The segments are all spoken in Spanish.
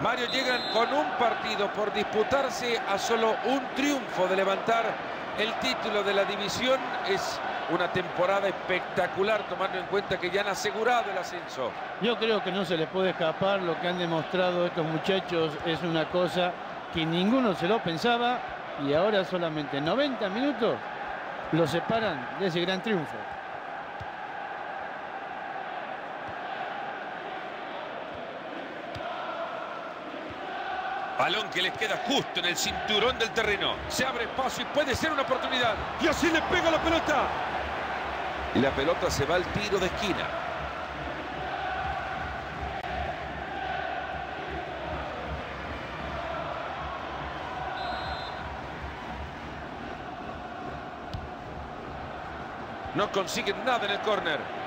Mario llegan con un partido por disputarse a solo un triunfo de levantar el título de la división. Es una temporada espectacular tomando en cuenta que ya han asegurado el ascenso. Yo creo que no se les puede escapar. Lo que han demostrado estos muchachos es una cosa que ninguno se lo pensaba y ahora solamente 90 minutos lo separan de ese gran triunfo. Balón que les queda justo en el cinturón del terreno. Se abre paso y puede ser una oportunidad. Y así le pega la pelota. Y la pelota se va al tiro de esquina. No consiguen nada en el córner.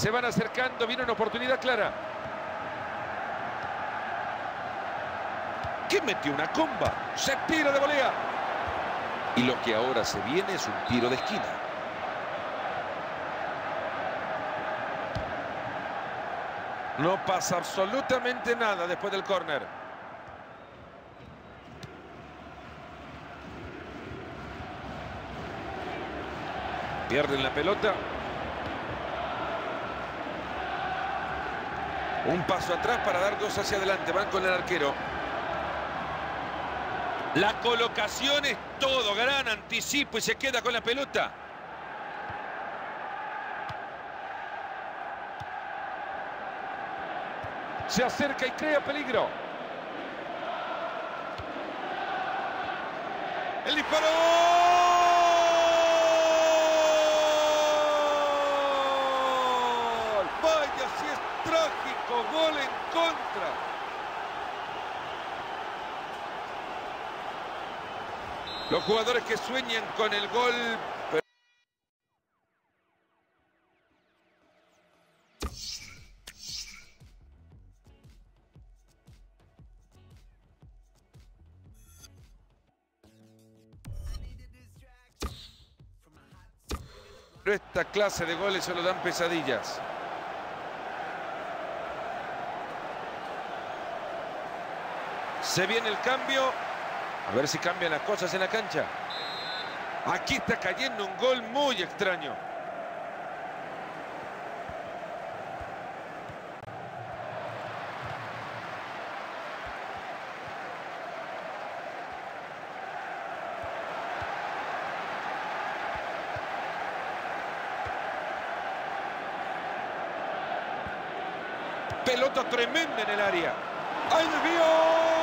Se van acercando, viene una oportunidad clara. ¿Qué metió una comba? Se tira de volea. Y lo que ahora se viene es un tiro de esquina. No pasa absolutamente nada después del córner. Pierden la pelota. Un paso atrás para dar dos hacia adelante. Van con el arquero. La colocación es todo. Gran anticipo y se queda con la pelota. Se acerca y crea peligro. El disparo. Vaya si es trágico. Gol en contra. Los jugadores que sueñan con el gol Pero esta clase de goles solo dan pesadillas. Se viene el cambio. A ver si cambian las cosas en la cancha. Aquí está cayendo un gol muy extraño. Pelota tremenda en el área. ¡Ay, desvío! ¡Gol!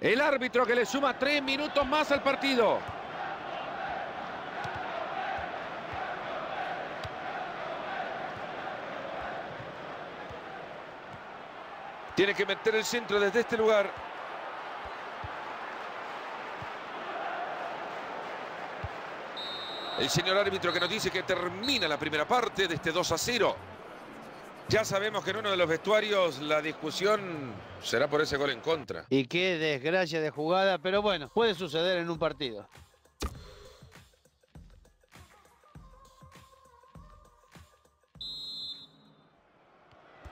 El árbitro que le suma tres minutos más al partido. Tiene que meter el centro desde este lugar. El señor árbitro que nos dice que termina la primera parte de este 2 a 0. Ya sabemos que en uno de los vestuarios la discusión será por ese gol en contra. Y qué desgracia de jugada, pero bueno, puede suceder en un partido.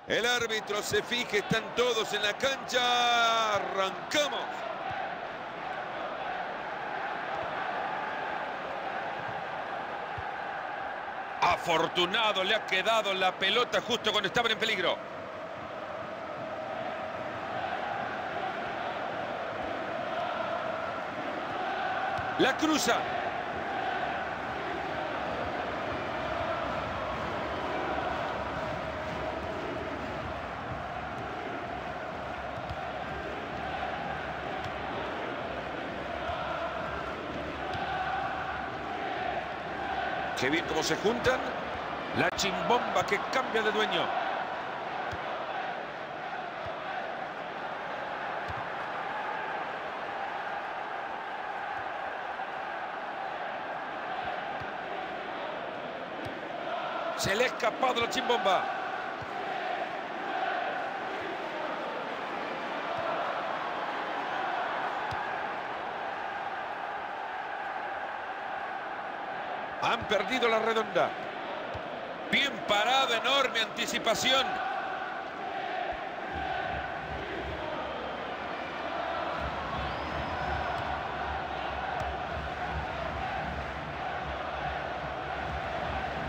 El árbitro se fija, están todos en la cancha. Arrancamos. Afortunado le ha quedado la pelota justo cuando estaban en peligro. La cruza. Qué bien cómo se juntan. La chimbomba que cambia de dueño. Se le ha escapado la chimbomba. Han perdido la redonda. Bien parado, enorme anticipación.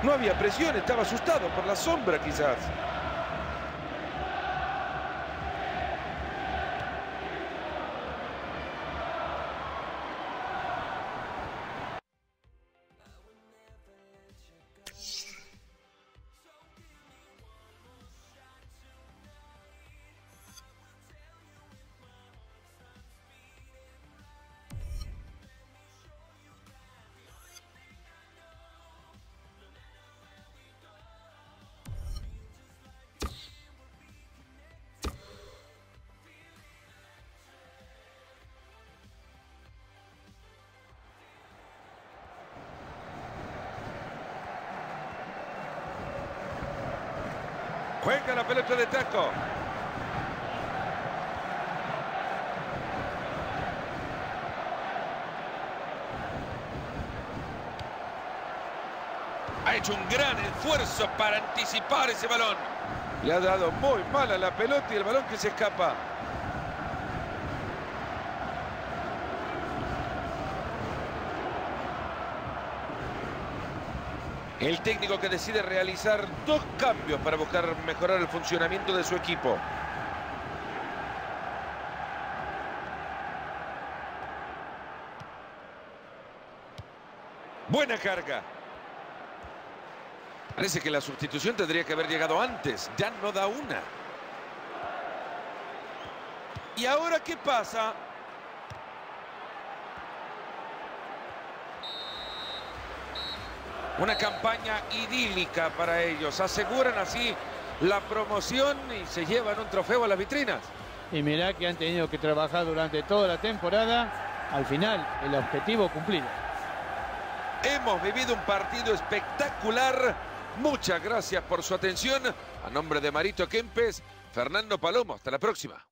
No había presión, estaba asustado por la sombra quizás. Juega la pelota de taco. Ha hecho un gran esfuerzo para anticipar ese balón. Le ha dado muy mal a la pelota y el balón que se escapa. El técnico que decide realizar dos cambios para buscar mejorar el funcionamiento de su equipo. Buena carga. Parece que la sustitución tendría que haber llegado antes. Ya no da una. ¿Y ahora qué pasa? Una campaña idílica para ellos. Aseguran así la promoción y se llevan un trofeo a las vitrinas. Y mirá que han tenido que trabajar durante toda la temporada. Al final, el objetivo cumplido. Hemos vivido un partido espectacular. Muchas gracias por su atención. A nombre de Marito Kempes, Fernando Palomo. Hasta la próxima.